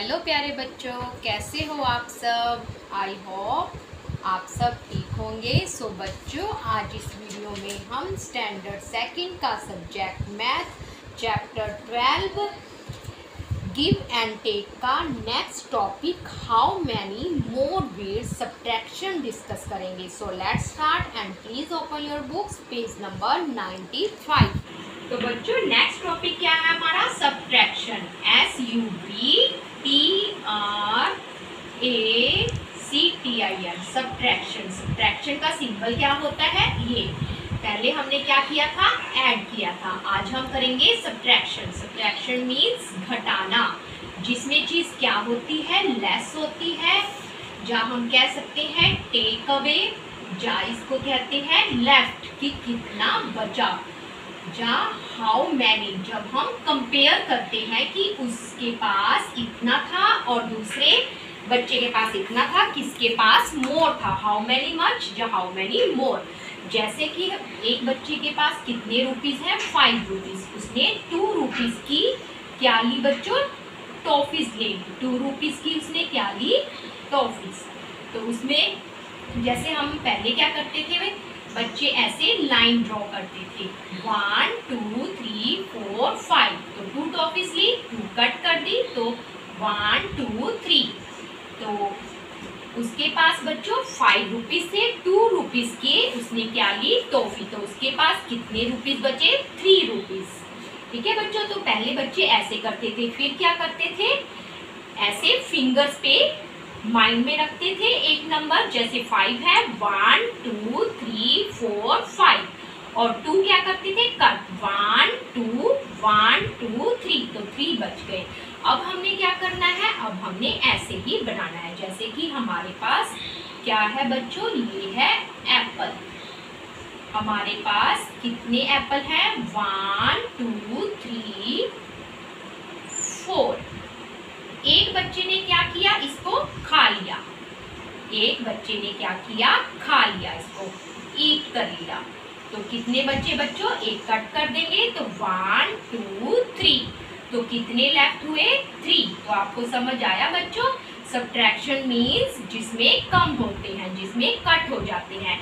Hello प्यारे बच्चों कैसे हो आप सब? आई होप आप सब ठीक होंगे। सो so, बच्चों आज इस वीडियो में हम स्टैंडर्ड सेकंड का subject math chapter twelve give and take का next topic how many more wed subtraction discuss करेंगे। So let's start and please open your books page number ninety five तो बच्चों नेक्स्ट टॉपिक क्या है हमारा? Subtraction S U B T R A C T I N subtraction subtraction का symbol क्या होता है? ये। पहले हमने क्या किया था? ऐड किया था। आज हम करेंगे सब्ट्रैक्शन सब्ट्रैक्शन मींस घटाना। जिसमें चीज़ क्या होती है? लेस होती है। जहाँ हम कह सकते हैं टेक अवे जा इसको कहते हैं लेफ़्ट कि कितना बचा। जा हाउ मैनी जब हम कंपेयर करते हैं कि उसके पास इतना था और दूसरे बच्चे के पास इतना था, किसके पास मोर था? हाउ मैनी मच जा हाउ मैनी मोर जैसे कि एक बच्चे के पास कितने रुपीस हैं? फाइव रुपीस उसने टू रुपीस की क्या ली बच्चों? टॉफीज ले टू रुपीस की उसने क्या ली? टॉफीज तो उसमें जैसे हम पहले क्या करते थे भाई बच्चे ऐसे लाइन ड्रॉ करते थे। One two three four five तो टू टॉफिस ली टू कट कर दी तो वन टू थ्री तो उसके पास बच्चों फाइव रुपीज़ से टू रुपीज़ के उसने क्या ली? टॉफी तो उसके पास कितने रुपीज़ बचे? थ्री रुपीज़ ठीक है बच्चों? तो पहले बच्चे ऐसे करते थे, फिर क्या करते थे? ऐसे फिंगर्स पे माइंड में रखते थे। एक नंबर जैसे फाइव है। One two three four five और टू क्या करते थे? Cut one two one two three तो थ्री बच गए। अब हमने क्या करना है? अब हमने ऐसे ही बनाना है। जैसे कि हमारे पास क्या है बच्चों? ये है एप्पल हमारे पास कितने एप्पल हैं? वन टू थ्री फोर एक बच्चे ने क्या किया? इसको खा लिया। एक बच्चे ने क्या किया? खा लिया इसको। ईट कर लिया। तो कितने बच्चे बच्चों? एक कट कर देंगे। तो वन टू थ्री तो कितने लेफ़्ट हुए? थ्री तो आपको समझ आया बच्चों? सब्ट्रैक्शन मीन्स जिसमें कम होते हैं, जिसमें कट हो जाते हैं।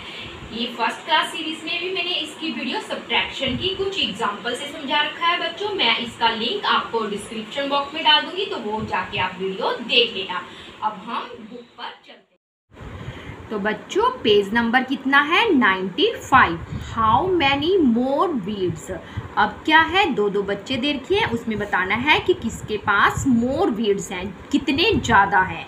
ये फ़र्स्ट क्लास सीरीज़ में भी मैंने इसकी वीडियो सब्ट्रैक्शन की कुछ एग्जांपल से समझा रखा है बच्चों। मैं इसका लिंक आपको डिस्क्रिप्शन बॉक्स में डाल दूँगी तो वो जाके आप वीडियो देख लेना। अब हम बुक पर चलते तो बच्चों पेज नंबर कितना है? 95 हाउ मैनी मोर वीड्स अब क्या है? दो दो बच्चे देखिए, उसमें बताना है कि किसके पास मोर वीड्स हैं? कितने ज़्यादा हैं?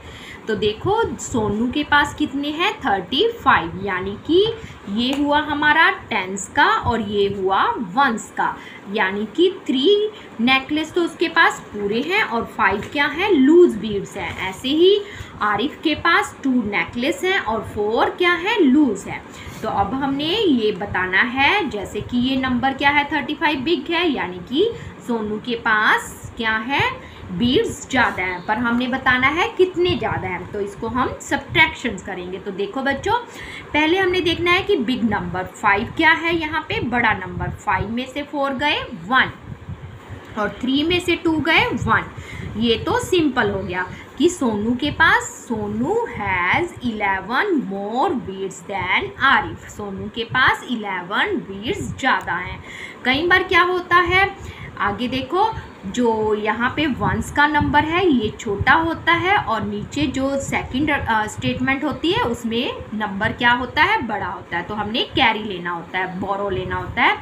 तो देखो, सोनू के पास कितने हैं? थर्टी फाइव यानी कि ये हुआ हमारा टेंस का और ये हुआ वंस का। यानी कि थ्री नेकलेस तो उसके पास पूरे हैं और फाइव क्या है? लूज बीड्स हैं। ऐसे ही आरिफ के पास टू नेकलेस हैं और फोर क्या है? लूज है। तो अब हमने ये बताना है, जैसे कि ये नंबर क्या है? थर्टी फाइव बिग है, यानी कि सोनू के पास क्या है? बीड्स ज़्यादा हैं, पर हमने बताना है कितने ज़्यादा हैं तो इसको हम सब्ट्रैक्शन करेंगे। तो देखो बच्चों, पहले हमने देखना है कि बिग नंबर फाइव क्या है यहाँ पे? बड़ा नंबर फाइव में से फोर गए वन और थ्री में से टू गए वन ये तो सिंपल हो गया कि सोनू के पास, Sonu has eleven more beads than Arif. Sonu के पास इलेवन बीड्स ज़्यादा हैं। कई बार क्या होता है आगे देखो, जो यहाँ पे वंस का नंबर है, ये छोटा होता है और नीचे जो सेकंड स्टेटमेंट होती है, उसमें नंबर क्या होता है? बड़ा होता है। तो हमने कैरी लेना होता है बोरो लेना होता है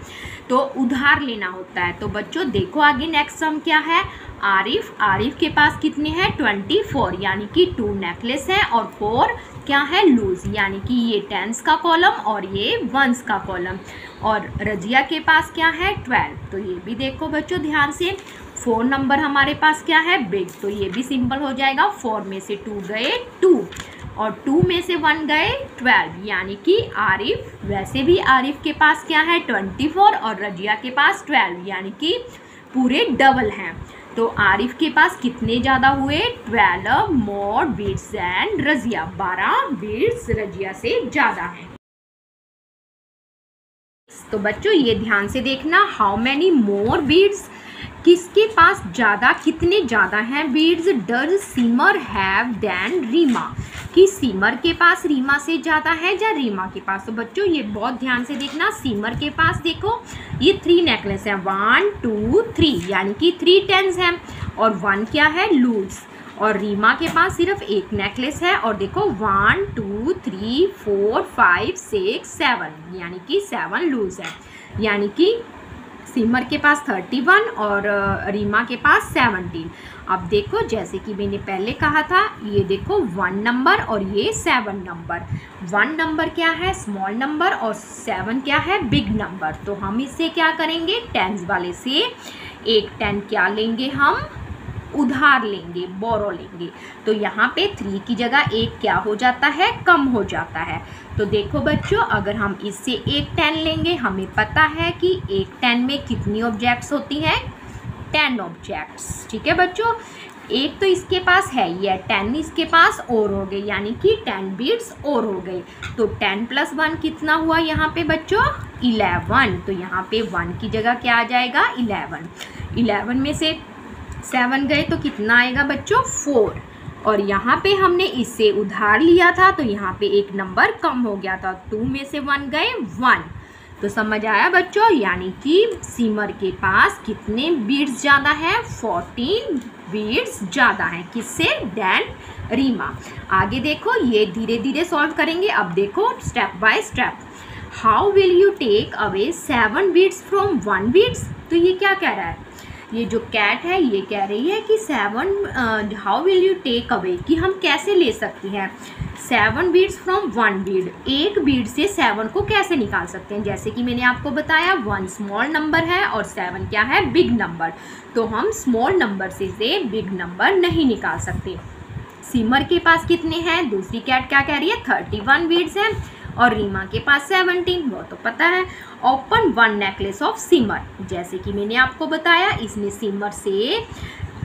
तो उधार लेना होता है। तो बच्चों, देखो आगे नेक्स्ट सम क्या है? आरिफ आरिफ के पास कितने हैं? ट्वेंटी फोर यानी कि टू नेकलेस हैं, और फोर क्या है? लूज यानी कि ये टेंस का कॉलम और ये वंस का कॉलम और रजिया के पास क्या है? ट्वेल्व। तो ये भी देखो बच्चों, ध्यान से। फोर नंबर हमारे पास क्या है? बिग। तो ये भी सिंपल हो जाएगा। फोर में से टू गए, टू। और टू में से वन गए, ट्वेल्व। यानी कि आरिफ। वैसे भी आरिफ के पास क्या है? Twenty four. और रजिया के पास ट्वेल्व। यानी कि पूरे डबल हैं। तो आरिफ के पास कितने ज़्यादा हुए? Twelve. More beads and Razia. बारह बीड्स रजिया से ज़्यादा हैं। तो बच्चों, ये ध्यान से देखना हाउ मैनी मोर बीड्स किसके पास ज़्यादा, कितने ज़्यादा हैं beads does Simar have than Reema कि सीमर के पास रीमा से ज़्यादा है या रीमा के पास? तो बच्चों, ये बहुत ध्यान से देखना सीमर के पास देखो, ये थ्री नेकलेस हैं। वन टू थ्री यानी कि थ्री टेंस हैं। और वन क्या है? लूज और रीमा के पास सिर्फ़ एक नेकलेस है और देखो one two three four five six seven यानी कि सेवन लूज है। यानी कि सिमर के पास थर्टी वन और रीमा के पास सेवनटीन अब देखो, जैसे कि मैंने पहले कहा था, ये देखो वन नंबर और ये सेवन नंबर वन नंबर क्या है? स्मॉल नंबर और सेवन क्या है? बिग नंबर तो हम इससे क्या करेंगे? टेंस वाले से एक टेन क्या लेंगे हम? उधार लेंगे बोरो लेंगे। तो यहाँ पे थ्री की जगह एक क्या हो जाता है? कम हो जाता है। तो देखो बच्चों, अगर हम इससे एक टेन लेंगे, हमें पता है कि एक टेन में कितनी ऑब्जेक्ट्स होती हैं? टेन ऑब्जेक्ट्स ठीक है बच्चों? एक तो इसके पास है, ये टेन इसके पास और हो गई यानी कि टेन बीट्स और हो गए। तो टेन प्लस वन कितना हुआ यहाँ पे बच्चों? इलेवन तो यहाँ पे वन की जगह क्या आ जाएगा? इलेवन इलेवन में से सेवन गए तो कितना आएगा बच्चों? फोर और यहाँ पे हमने इससे उधार लिया था तो यहाँ पे एक नंबर कम हो गया था। टू में से वन गए वन तो समझ आया बच्चों? यानी कि सीमर के पास कितने बीड्स ज़्यादा है? फोर्टीन बीड्स ज़्यादा हैं। किससे? डैन रीमा आगे देखो, ये धीरे धीरे सॉल्व करेंगे। अब देखो step by step how will you take away seven beads from one beads तो ये क्या कह रहा है? ये जो कैट है, ये कह रही है कि seven how will you take away कि हम कैसे ले सकते हैं? Seven beads from one bead एक बीड से सेवन को कैसे निकाल सकते हैं? जैसे कि मैंने आपको बताया वन स्मॉल नंबर है और सेवन क्या है? बिग नंबर तो हम स्मॉल नंबर से से बिग नंबर नहीं निकाल सकते. सिमर के पास कितने हैं? दूसरी कैट क्या कह रही है? थर्टी वन बीड्स हैं. और रीमा के पास सेवनटीन वो तो पता है। Open one necklace of Simar जैसे कि मैंने आपको बताया, इसने सिमर से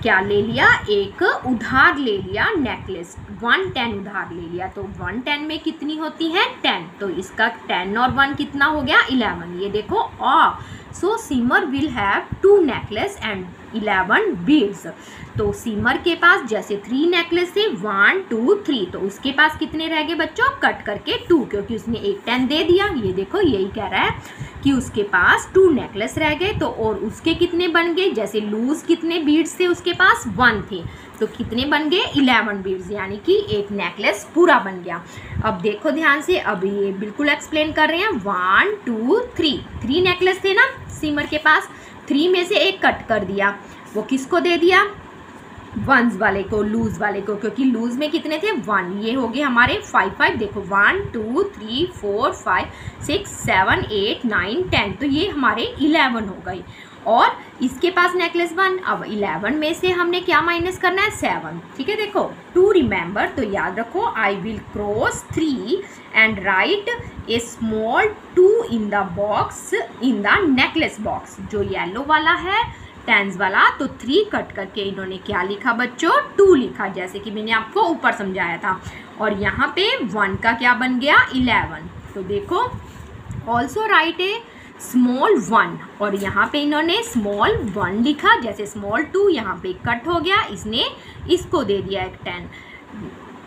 क्या ले लिया? एक उधार ले लिया नेकलेस वन टेन उधार ले लिया। तो वन टेन में कितनी होती है? टेन तो इसका टेन और वन कितना हो गया? इलेवन ये देखो, आ so Simar will have two necklace and eleven beads. तो सीमर के पास जैसे थ्री नेकलेस थे वन टू थ्री तो उसके पास कितने रह गए बच्चों? कट करके टू क्योंकि उसने एक टेन दे दिया। ये देखो, यही कह रहा है कि उसके पास टू नेकलेस रह गए। तो और उसके कितने बन गए? जैसे लूज कितने बीड्स थे उसके पास? वन थे। तो कितने बन गए? इलेवन बीड्स, यानी कि एक नेकलेस पूरा बन गया। अब देखो ध्यान से, अब ये बिल्कुल एक्सप्लेन कर रहे हैं। One two three three necklace थे ना सीमर के पास। थ्री में से एक कट कर दिया। वो किसको दे दिया? वंस वाले को, लूज वाले को, क्योंकि लूज में कितने थे? वन। ये हो गए हमारे फाइव फाइव। देखो, one, two, three, four, five, six, seven, eight, nine, ten. तो ये हमारे इलेवन हो गई और इसके पास नेकलेस वन अब इलेवन में से हमने क्या माइनस करना है? सेवन ठीक है, देखो टू रिमेंबर तो याद रखो I will cross three and write a small two in the box in the necklace box जो येलो वाला है टेंस वाला तो थ्री कट करके इन्होंने क्या लिखा बच्चों? टू लिखा, जैसे कि मैंने आपको ऊपर समझाया था। और यहाँ पे वन का क्या बन गया? इलेवन तो देखो also write a small one और यहाँ पे इन्होंने स्मॉल वन लिखा, जैसे स्मॉल टू यहाँ पे कट हो गया, इसने इसको दे दिया एक ten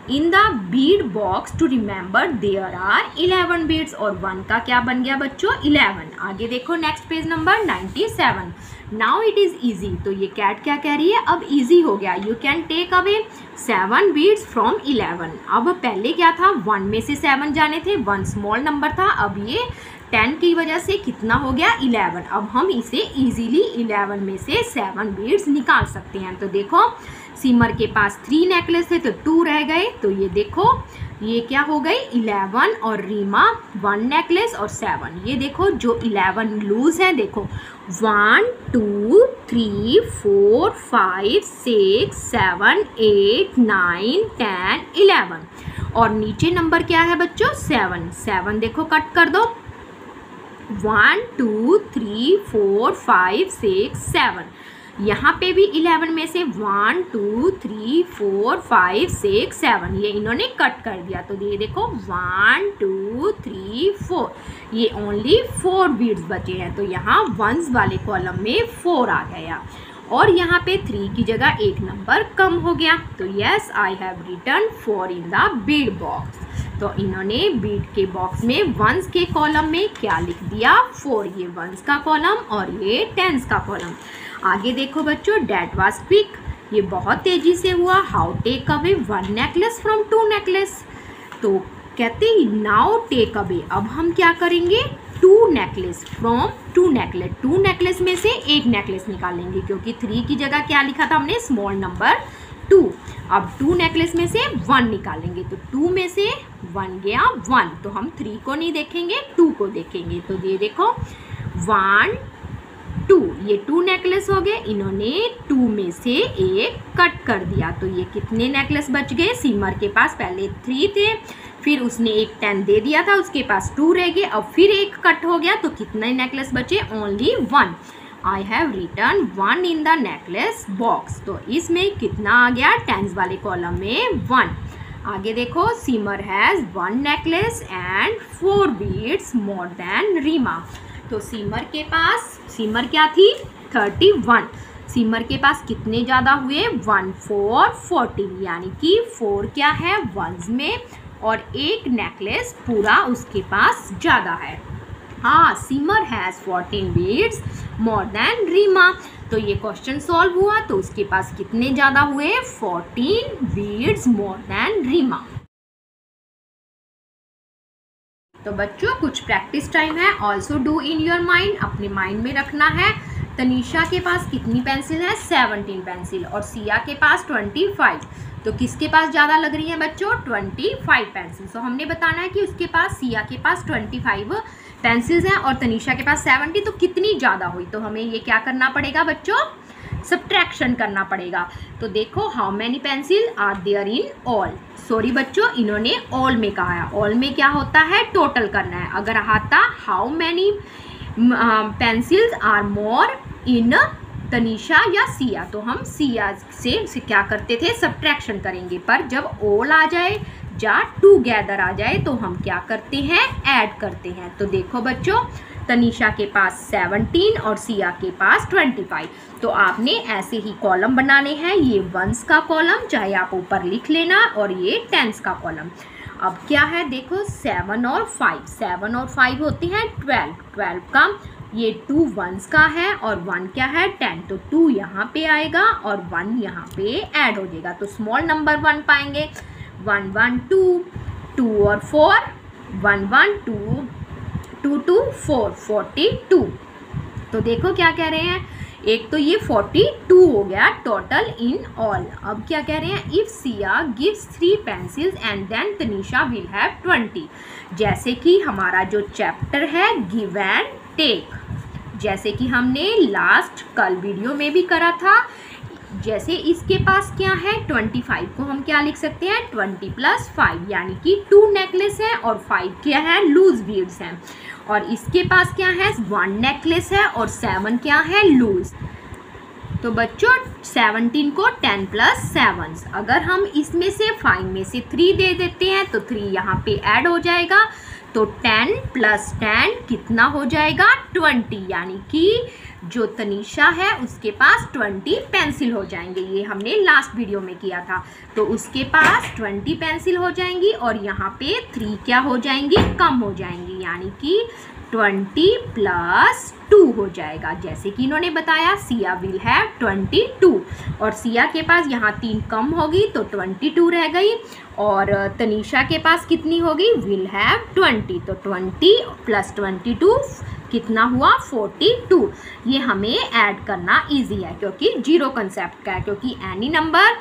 in the bead box to remember there are eleven beads और वन का क्या बन गया बच्चों? इलेवन आगे देखो next page number ninety seven now it is easy तो ये कैट क्या कह रही है? अब ईजी हो गया. You can take away seven beads from eleven अब पहले क्या था? वन में से सेवन जाने थे. वन स्मॉल नंबर था. अब ये टेन की वजह से कितना हो गया? इलेवन। अब हम इसे इजीली इलेवन में से सेवन बीड्स निकाल सकते हैं। तो देखो, सिमर के पास थ्री नेकलेस थे तो टू रह गए। तो ये देखो, ये क्या हो गई? इलेवन और रीमा वन नेकलेस और सेवन ये देखो, जो इलेवन लूज हैं, देखो। One two three four five six seven eight nine ten eleven और नीचे नंबर क्या है बच्चों? सेवन सेवन देखो कट कर दो। One two three four five six seven यहाँ पे भी इलेवन में से one two three four five six seven ये इन्होंने कट कर दिया। तो ये देखो वन टू थ्री फोर ये ओनली फोर बीड्स बचे हैं। तो यहाँ वंस वाले कॉलम में फोर आ गया। और यहाँ पे थ्री की जगह एक नंबर कम हो गया। तो yes I have return four in the bead box तो इन्होंने बीट के बॉक्स में वंस के कॉलम में क्या लिख दिया? फोर ये वंस का कॉलम और ये टेंस का कॉलम आगे देखो बच्चों डेट वाज क्विक ये बहुत तेज़ी से हुआ। How take away one necklace from two necklace तो कहते ही नाउ टेक अवे अब हम क्या करेंगे? Two necklace from two necklace two necklace में से एक नेकलेस निकालेंगे क्योंकि थ्री की जगह क्या लिखा था हमने? स्मॉल नंबर टू अब टू नेकलेस में से वन निकालेंगे तो टू में से वन गया वन तो हम थ्री को नहीं देखेंगे टू को देखेंगे। तो ये देखो वन टू ये टू नेकलेस हो गए, इन्होंने टू में से एक कट कर दिया। तो ये कितने नेकलेस बच गए? सीमर के पास पहले थ्री थे। फिर उसने एक टेन दे दिया था, उसके पास टू रह गए, अब फिर एक कट हो गया तो कितने नेकलेस बचे? Only one I have return one in the necklace box तो इसमें कितना आ गया? टेंस वाले कॉलम में वन आगे देखो Simar has one necklace and four beads more than Reema तो सीमर के पास सीमर क्या थी? थर्टी वन सीमर के पास कितने ज़्यादा हुए? वन फोर फोर्टीन यानी कि फोर क्या है? वंस में और एक नेकलेस पूरा उसके पास ज़्यादा है। हाँ Simar has fourteen beads more than Reema तो ये क्वेश्चन सॉल्व हुआ तो उसके पास कितने ज़्यादा हुए? Fourteen beads more than Reema तो बच्चों, कुछ प्रैक्टिस टाइम है। Also do in your mind अपने माइंड में रखना है। तनीषा के पास कितनी पेंसिल है? सेवनटीन पेंसिल और सिया के पास ट्वेंटी फाइव तो किसके पास ज़्यादा लग रही है बच्चों? ट्वेंटी फाइव पेंसिल तो हमने बताना है कि उसके पास, सिया के पास ट्वेंटी फाइव पेंसिल्स हैं और तनिषा के पास सेवेंटी तो कितनी ज़्यादा हुई? तो हमें ये क्या करना पड़ेगा बच्चों? सब्ट्रैक्शन करना पड़ेगा। तो देखो how many pencil are there in all sorry बच्चों, इन्होंने ऑल में कहा है। ऑल में क्या होता है? टोटल करना है। अगर आता how many pencils are more in Tanisha या सिया? तो हम सिया से, से क्या करते थे? सब्ट्रैक्शन करेंगे। पर जब ओल आ जाए या टूगेदर आ जाए तो हम क्या करते हैं? ऐड करते हैं। तो देखो बच्चों तनीषा के पास 17 और सिया के पास 25 तो आपने ऐसे ही कॉलम बनाने हैं। ये वंस का कॉलम चाहे आप ऊपर लिख लेना और ये टेंस का कॉलम अब क्या है? देखो सेवन और फाइव सेवन और फाइव होते हैं ट्वेल्व ट्वेल्व का ये टू वंस का है और वन क्या है? टेन तो टू यहाँ पे आएगा और वन यहाँ पे ऐड हो जाएगा। तो स्मॉल नंबर वन पाएँगे। वन वन टू टू और four one one two two two four forty two तो देखो क्या कह रहे हैं। एक तो ये फोर्टी टू हो गया टोटल इन ऑल अब क्या कह रहे हैं? If Siya gives three pencils and then Tanisha will have twenty जैसे कि हमारा जो चैप्टर है गिव एंड टेक जैसे कि हमने लास्ट कल वीडियो में भी करा था। जैसे इसके पास क्या है? ट्वेंटी फाइव को हम क्या लिख सकते हैं? ट्वेंटी प्लस फाइव यानी कि टू नेकलेस है और फाइव क्या है? लूज बीड्स हैं। और इसके पास क्या है? वन नेकलेस है और सेवन क्या है? लूज तो बच्चों सेवनटीन को टेन प्लस सेवन अगर हम इसमें से फाइव में से थ्री दे देते हैं तो थ्री यहाँ पे ऐड हो जाएगा। तो टेन प्लस टेन कितना हो जाएगा? ट्वेंटी, यानी कि जो तनीषा है, उसके पास ट्वेंटी पेंसिल हो जाएँगे। ये हमने लास्ट वीडियो में किया था। तो उसके पास ट्वेंटी पेंसिल हो जाएँगी और यहाँ पे थ्री क्या हो जाएँगी? कम हो जाएँगी, यानी कि ट्वेंटी प्लस टू हो जाएगा। जैसे कि इन्होंने बताया, Siya will have twenty two. और सिया के पास यहाँ तीन कम होगी तो ट्वेंटी टू रह गई। और तनीषा के पास कितनी होगी? Will have twenty. तो ट्वेंटी प्लस ट्वेंटी टू कितना हुआ? Forty two. ये हमें ऐड करना इजी है, क्योंकि ज़ीरो कंसेप्ट का है, क्योंकि एनी नंबर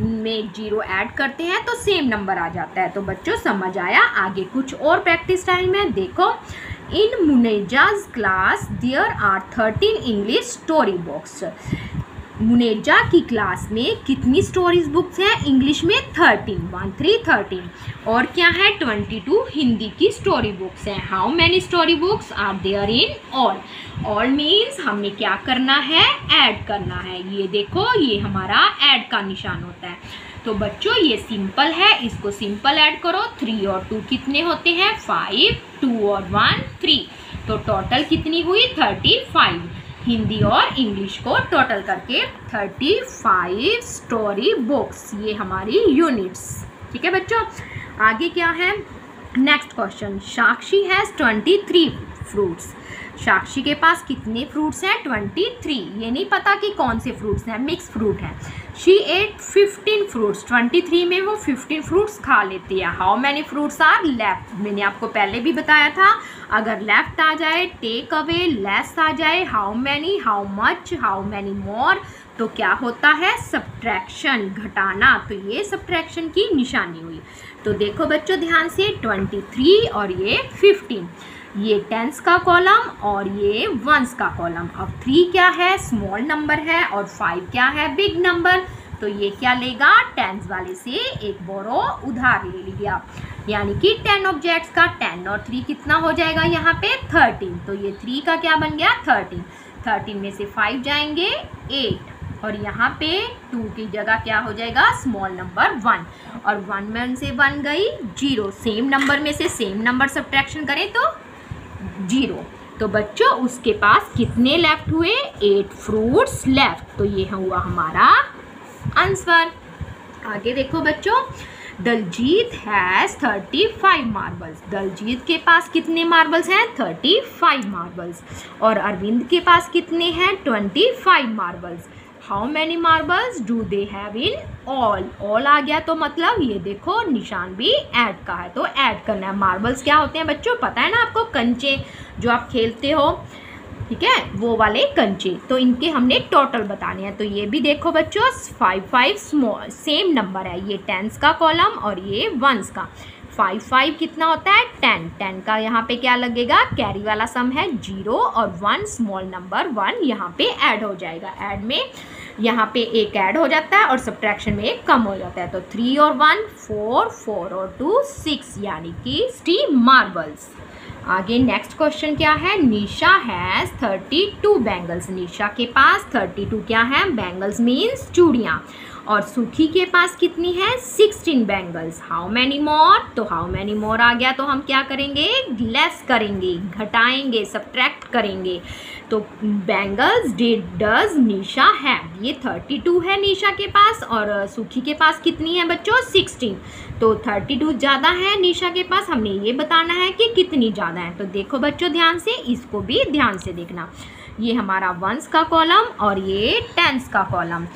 में ज़ीरो ऐड करते हैं तो सेम नंबर आ जाता है। तो बच्चों, समझ आया? आगे कुछ और प्रैक्टिस टाइम है, देखो। In Muneeza's class there are thirteen English story books Muneeza की क्लास में कितनी स्टोरीज बुक्स हैं? इंग्लिश में थर्टीन वन थ्री थर्टीन और क्या है? ट्वेंटी टू हिंदी की स्टोरी बुक्स हैं। How many story books are there in all all means हमने क्या करना है? ऐड करना है। ये देखो, ये हमारा ऐड का निशान होता है। तो बच्चों, ये सिंपल है। इसको सिंपल ऐड करो। थ्री और टू कितने होते हैं? फाइव टू और वन थ्री तो टोटल कितनी हुई? थर्टी फाइव हिंदी और इंग्लिश को टोटल करके थर्टी फाइव स्टोरी बुक्स ये हमारी यूनिट्स ठीक है बच्चों? आगे क्या है? Next question Sakshi has twenty three fruits Sakshi के पास कितने फ्रूट्स हैं? ट्वेंटी थ्री ये नहीं पता कि कौन से फ्रूट्स हैं। मिक्स फ्रूट है। She ate fifteen fruits twenty three में वो फिफ्टीन फ्रूट्स खा लेती है। How many fruits are left मैंने आपको पहले भी बताया था, अगर लेफ़्ट आ जाए टेक अवे लेस आ जाए how many how much how many more तो क्या होता है? सब्ट्रैक्शन घटाना। तो ये सब्ट्रैक्शन की निशानी हुई। तो देखो बच्चों, ध्यान से ट्वेंटी थ्री और ये फिफ्टीन ये टेंस का कॉलम और ये वंस का कॉलम अब थ्री क्या है? स्मॉल नंबर है और फाइव क्या है? बिग नंबर तो ये क्या लेगा? टेंस वाले से एक बोरो उधार ले लिया. यानी कि टेन ऑब्जेक्ट्स का टेन और थ्री कितना हो जाएगा यहाँ पे? थर्टीन तो ये थ्री का क्या बन गया? थर्टीन थर्टीन में से फाइव जाएँगे एट और यहाँ पे टू की जगह क्या हो जाएगा? स्मॉल नंबर वन और वन में से वन गई ज़ीरो सेम नंबर में से सेम नंबर सब्ट्रैक्शन करें तो ज़ीरो। तो बच्चों, उसके पास कितने लेफ़्ट हुए? एट फ्रूट्स लेफ़्ट तो ये हुआ हमारा आंसर आगे देखो बच्चों, Daljeet has thirty five marbles Daljeet के पास कितने मार्बल्स हैं? थर्टी फाइव मार्बल्स और अरविंद के पास कितने हैं? Twenty five marbles how many marbles do they have in all all आ गया तो मतलब ये देखो, निशान भी ऐड का है। तो ऐड करना है। मार्बल्स क्या होते हैं बच्चों? पता है ना आपको? कंचे, जो आप खेलते हो, ठीक है? वो वाले कंचे। तो इनके हमने टोटल बताने हैं। तो ये भी देखो बच्चों five five small same number है। ये टेंस का कॉलम और ये वंस का। फाइव फाइव कितना होता है? टेन टेन का यहाँ पे क्या लगेगा? कैरी वाला सम है ज़ीरो और वन स्मॉल नंबर वन यहाँ पे ऐड हो जाएगा। ऐड में यहाँ पे एक ऐड हो जाता है और सब्ट्रैक्शन में एक कम हो जाता है। तो थ्री और वन फोर फोर और टू सिक्स यानी कि स्टी मार्बल्स आगे नेक्स्ट क्वेश्चन क्या है? Nisha has thirty two bangles Nisha के पास थर्टी टू क्या है? बैंगल्स मीन्स चूड़ियाँ। और सुखी के पास कितनी है? Sixteen bangles how many more तो हाउ मैनी मोर आ गया? तो हम क्या करेंगे? लेस करेंगे, घटाएँगे सब्ट्रैक्ट करेंगे। तो बैंगल्स डिड डज निशा है। ये थर्टी टू है निशा के पास और सुखी के पास कितनी है बच्चों? सिक्सटीन तो थर्टी टू ज़्यादा है निशा के पास। हमने ये बताना है कि कितनी ज़्यादा है। तो देखो बच्चों ध्यान से, इसको भी ध्यान से देखना। ये हमारा वंस का कॉलम और ये टेंस का कॉलम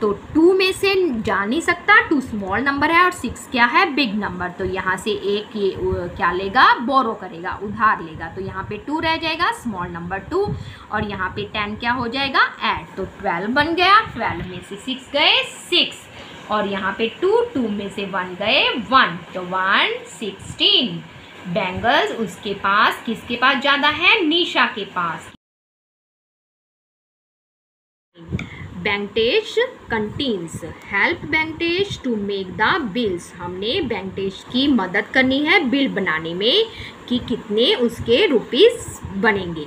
तो टू में से जा नहीं सकता टू स्मॉल नंबर है और सिक्स क्या है? बिग नंबर तो यहाँ से एक ये क्या लेगा? बोरो करेगा, उधार लेगा। तो यहाँ पे टू रह जाएगा स्मॉल नंबर टू और यहाँ पे टेन क्या हो जाएगा? एड तो ट्वेल्व बन गया। ट्वेल्व में से सिक्स गए सिक्स और यहाँ पे टू टू में से वन गए वन तो वन सिक्सटीन बैंगल्स उसके पास किसके पास ज़्यादा है? निशा के पास। Venkatesh canteens help Venkatesh to make the bills हमने बैंकटेश की मदद करनी है बिल बनाने में कि कितने उसके रुपीस बनेंगे।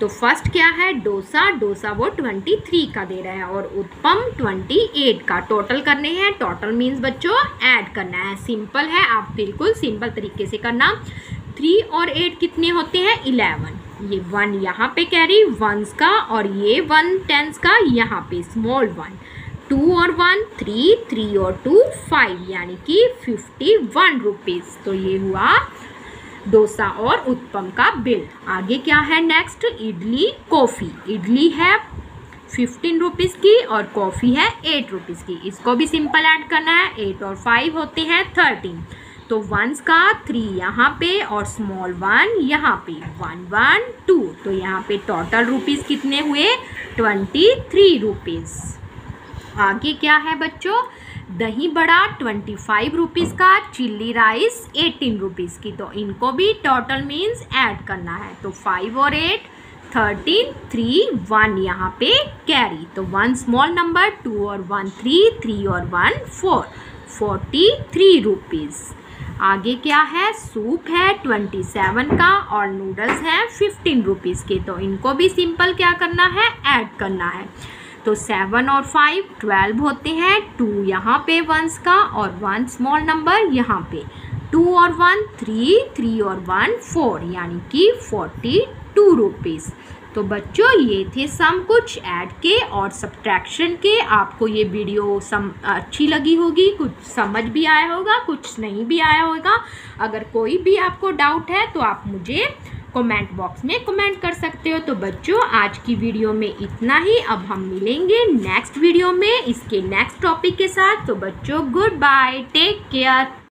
तो फ़र्स्ट क्या है? डोसा। डोसा वो ट्वेंटी थ्री का दे रहा है और उत्पम ट्वेंटी एट का। टोटल करने हैं। टोटल मीन्स बच्चों ऐड करना है। सिंपल है। आप बिल्कुल सिंपल तरीके से करना। थ्री और एट कितने होते हैं? इलेवन ये वन यहाँ पे कैरी वंस का और ये वन टेंस का यहाँ पे स्मॉल वन टू और वन थ्री थ्री और टू फाइव यानी कि फिफ्टी वन रुपीज़ तो ये हुआ डोसा और उत्पम का बिल आगे क्या है नेक्स्ट इडली कॉफ़ी इडली है फिफ्टीन रुपीज़ की और कॉफ़ी है एट रुपीज़ की. इसको भी सिंपल ऐड करना है. एट और फाइव होते हैं थर्टीन तो वंस का थ्री यहाँ पे और स्मॉल वन यहाँ पे. वन वन टू तो यहाँ पे टोटल रुपीज़ कितने हुए? ट्वेंटी थ्री रुपीज़ आगे क्या है बच्चों? Dahi bada twenty five rupees का चिल्ली राइस एटीन रुपीज़ की. तो इनको भी टोटल मीन्स ऐड करना है. तो फाइव और एट थर्टीन थ्री वन यहाँ पे कैरी तो वन स्मॉल नंबर टू और वन थ्री थ्री और one four forty three rupees आगे क्या है? सूप है ट्वेंटी सेवन का और नूडल्स हैं फिफ्टीन रुपीज़ के। तो इनको भी सिंपल क्या करना है? ऐड करना है। तो सेवन और फाइव ट्वेल्व होते हैं। टू यहाँ पे वंस का और वन स्मॉल नंबर यहाँ पे। टू और वन थ्री थ्री और वन फोर यानी कि फोर्टी टू रुपीज़ तो बच्चों, ये थे सम कुछ ऐड के और सब्ट्रैक्शन के। आपको ये वीडियो सम, अच्छी लगी होगी, कुछ समझ भी आया होगा, कुछ नहीं भी आया होगा। अगर कोई भी आपको डाउट है तो आप मुझे कमेंट बॉक्स में कमेंट कर सकते हो। तो बच्चों, आज की वीडियो में इतना ही। अब हम मिलेंगे नेक्स्ट वीडियो में, इसके नेक्स्ट टॉपिक के साथ। तो बच्चों गुड बाय टेक केयर